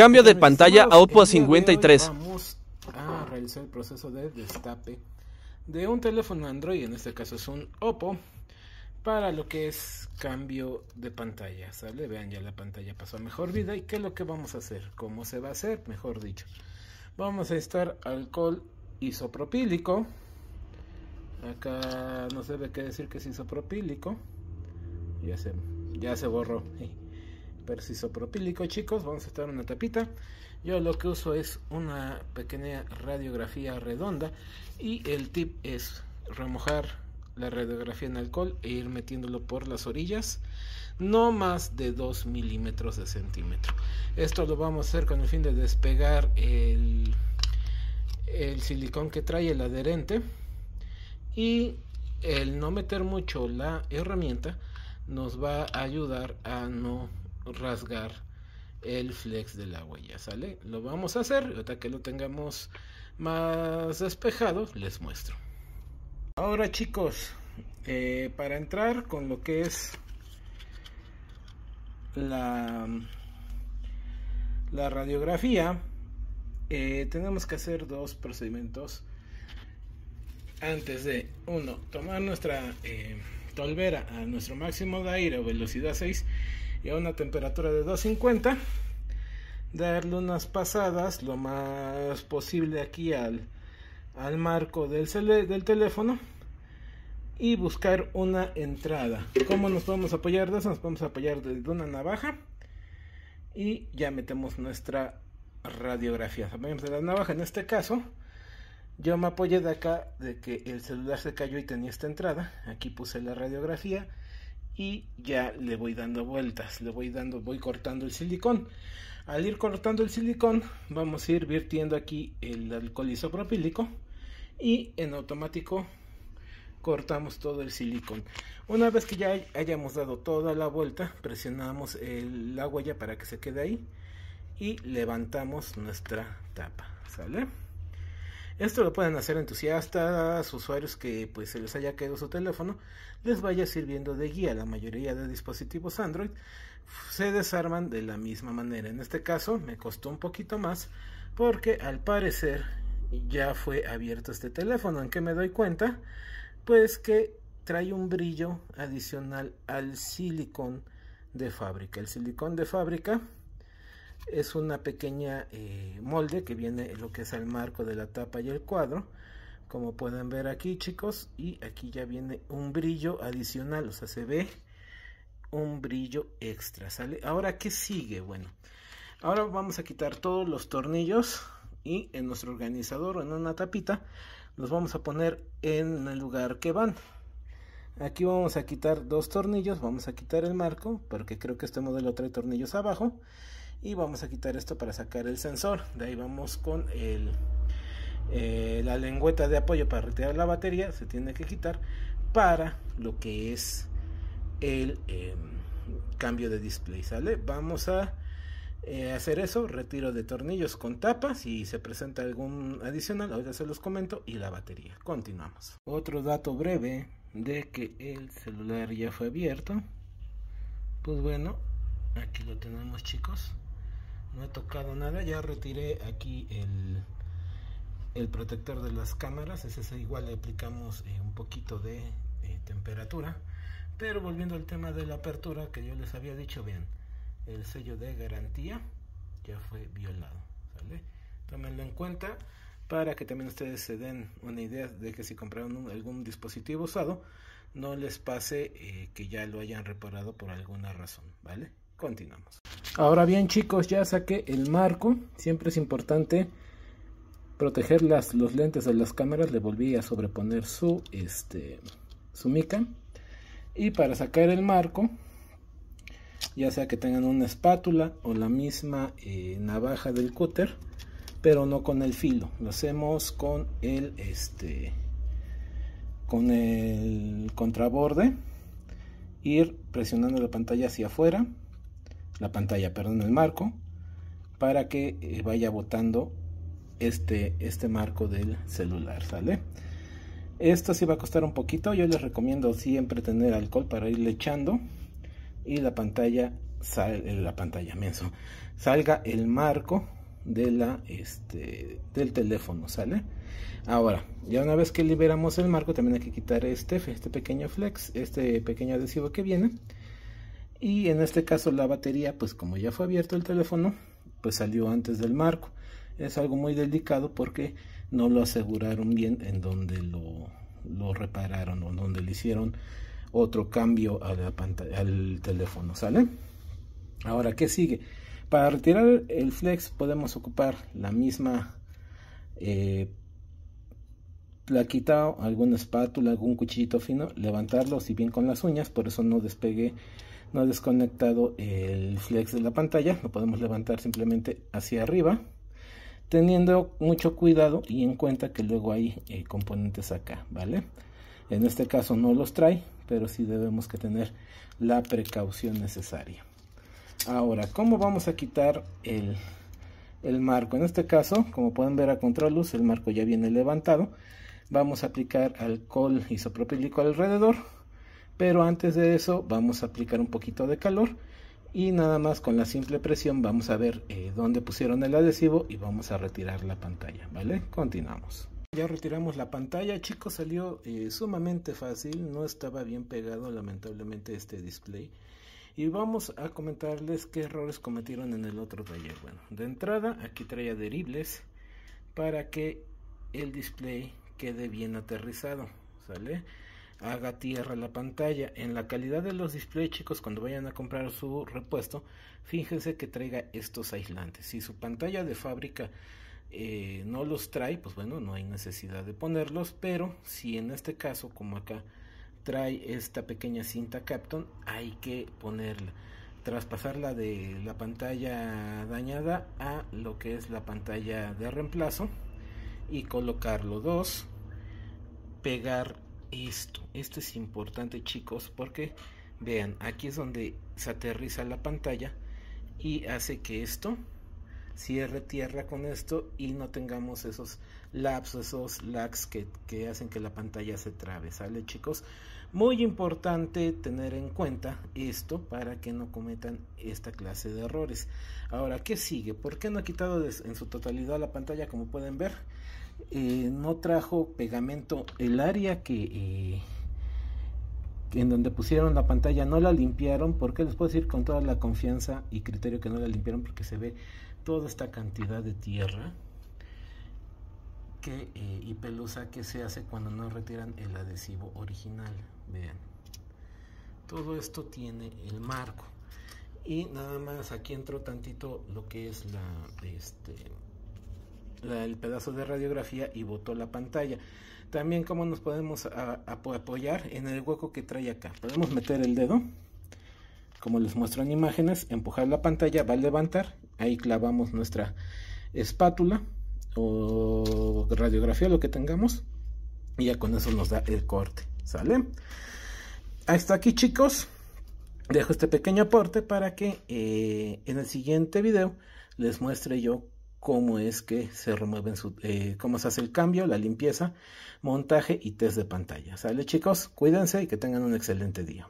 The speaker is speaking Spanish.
Cambio de pantalla a Oppo 53. Vamos a realizar el proceso de destape de un teléfono Android, en este caso es un Oppo, para lo que es cambio de pantalla, ¿sale? Vean, ya la pantalla pasó a mejor vida. ¿Y qué es lo que vamos a hacer? ¿Cómo se va a hacer? Mejor dicho. Vamos a estar alcohol isopropílico. Acá no se ve qué decir que es isopropílico. Ya se, ya se borró. Pero es isopropílico, chicos. Vamos a estar una tapita. Yo lo que uso es una pequeña radiografía redonda. Y el tip es remojar la radiografía en alcohol e ir metiéndolo por las orillas no más de 2 milímetros de centímetro esto lo vamos a hacer con el fin de despegar el, el silicón que trae el adherente y el no meter mucho la herramienta nos va a ayudar a no rasgar el flex de la huella sale lo vamos a hacer hasta que lo tengamos más despejado les muestro. Ahora chicos eh, para entrar con lo que es la la radiografía eh, tenemos que hacer dos procedimientos antes de uno tomar nuestra eh, tolvera a nuestro máximo de aire o velocidad 6 y a una temperatura de 250 darle unas pasadas lo más posible aquí al, al marco del, del teléfono y buscar una entrada ¿cómo nos podemos apoyar de eso? nos podemos apoyar de una navaja y ya metemos nuestra radiografía. Sabemos de la navaja en este caso. Yo me apoyé de acá de que el celular se cayó y tenía esta entrada. Aquí puse la radiografía y ya le voy dando vueltas, le voy dando, voy cortando el silicón. Al ir cortando el silicón, vamos a ir virtiendo aquí el alcohol isopropílico y en automático cortamos todo el silicón. Una vez que ya hayamos dado toda la vuelta, presionamos la huella para que se quede ahí y levantamos nuestra tapa, ¿sale? Esto lo pueden hacer entusiastas, usuarios que pues se les haya caído su teléfono, les vaya sirviendo de guía. La mayoría de dispositivos Android se desarman de la misma manera. En este caso me costó un poquito más porque al parecer ya fue abierto este teléfono. ¿En que me doy cuenta? pues que trae un brillo adicional al silicón de fábrica. El silicón de fábrica es una pequeña eh, molde que viene lo que es el marco de la tapa y el cuadro. Como pueden ver aquí chicos y aquí ya viene un brillo adicional o sea se ve un brillo extra sale ahora qué sigue bueno ahora vamos a quitar todos los tornillos y en nuestro organizador o en una tapita los vamos a poner en el lugar que van. Aquí vamos a quitar dos tornillos vamos a quitar el marco porque creo que este modelo trae tornillos abajo y vamos a quitar esto para sacar el sensor de ahí vamos con el eh, la lengüeta de apoyo para retirar la batería se tiene que quitar para lo que es el em, cambio de display sale vamos a eh, hacer eso, retiro de tornillos con tapa, si se presenta algún adicional, ahorita se los comento, y la batería. Continuamos. Otro dato breve de que el celular ya fue abierto. Pues bueno, aquí lo tenemos chicos. No he tocado nada, ya retiré aquí el, el protector de las cámaras, ese igual le aplicamos eh, un poquito de eh, temperatura. Pero volviendo al tema de la apertura que yo les había dicho, vean el sello de garantía ya fue violado. ¿sale? Tómenlo en cuenta para que también ustedes se den una idea de que si compraron algún dispositivo usado, no les pase eh, que ya lo hayan reparado por alguna razón, ¿vale? Continuamos. Ahora bien chicos, ya saqué el marco, siempre es importante proteger las, los lentes de las cámaras, le volví a sobreponer su, este, su mica. Y para sacar el marco ya sea que tengan una espátula o la misma eh, navaja del cúter pero no con el filo. Lo hacemos con el este con el contraborde. Ir presionando la pantalla hacia afuera la pantalla perdón el marco para que eh, vaya botando este este marco del celular sale esto sí va a costar un poquito yo les recomiendo siempre tener alcohol para irle echando y la pantalla la pantalla menso, salga el marco de la este del teléfono, ¿sale? Ahora, ya una vez que liberamos el marco, también hay que quitar este, este pequeño flex, este pequeño adhesivo que viene. Y en este caso la batería, pues como ya fue abierto el teléfono, pues salió antes del marco. Es algo muy delicado porque no lo aseguraron bien en donde lo, lo repararon o donde le hicieron otro cambio a la pantalla, al teléfono, ¿sale? Ahora, ¿qué sigue? Para retirar el flex podemos ocupar la misma eh, plaquita, alguna espátula, algún cuchillito fino, levantarlo si bien con las uñas, por eso no despegué, no desconectado el flex de la pantalla, lo podemos levantar simplemente hacia arriba, teniendo mucho cuidado y en cuenta que luego hay eh, componentes acá, ¿vale? En este caso no los trae, pero sí debemos que tener la precaución necesaria. Ahora, ¿cómo vamos a quitar el, el marco? En este caso, como pueden ver a control luz, el marco ya viene levantado. Vamos a aplicar alcohol isopropílico alrededor, pero antes de eso vamos a aplicar un poquito de calor y nada más con la simple presión vamos a ver eh, dónde pusieron el adhesivo y vamos a retirar la pantalla, ¿vale? Continuamos. Ya retiramos la pantalla, chicos, salió eh, sumamente fácil, no estaba bien pegado lamentablemente este display y vamos a comentarles qué errores cometieron en el otro taller. Bueno, de entrada aquí trae adheribles para que el display quede bien aterrizado, ¿sale? Haga tierra la pantalla. En la calidad de los displays, chicos, cuando vayan a comprar su repuesto, fíjense que traiga estos aislantes. Si su pantalla de fábrica eh, no los trae, pues bueno, no hay necesidad de ponerlos, pero si en este caso, como acá, trae esta pequeña cinta Capton, hay que ponerla, traspasarla de la pantalla dañada a lo que es la pantalla de reemplazo y colocarlo dos, pegar esto, esto es importante chicos porque vean aquí es donde se aterriza la pantalla y hace que esto cierre tierra con esto y no tengamos esos lapsos, esos lags que, que hacen que la pantalla se trabe, ¿sale chicos? Muy importante tener en cuenta esto para que no cometan esta clase de errores. Ahora, ¿qué sigue? ¿Por qué no ha quitado en su totalidad la pantalla? Como pueden ver, eh, no trajo pegamento. El área que... Eh, en donde pusieron la pantalla no la limpiaron porque les puedo decir con toda la confianza y criterio que no la limpiaron porque se ve toda esta cantidad de tierra que, eh, y pelusa que se hace cuando no retiran el adhesivo original vean todo esto tiene el marco y nada más aquí entró tantito lo que es la este el pedazo de radiografía y botó la pantalla. También como nos podemos apoyar en el hueco que trae acá podemos meter el dedo como les muestro en imágenes empujar la pantalla va a levantar ahí clavamos nuestra espátula o radiografía lo que tengamos y ya con eso nos da el corte sale hasta aquí chicos. Dejo este pequeño aporte para que eh, en el siguiente video les muestre yo cómo es que se remueven su, eh, cómo se hace el cambio, la limpieza, montaje y test de pantalla. ¿Sale chicos? Cuídense y que tengan un excelente día.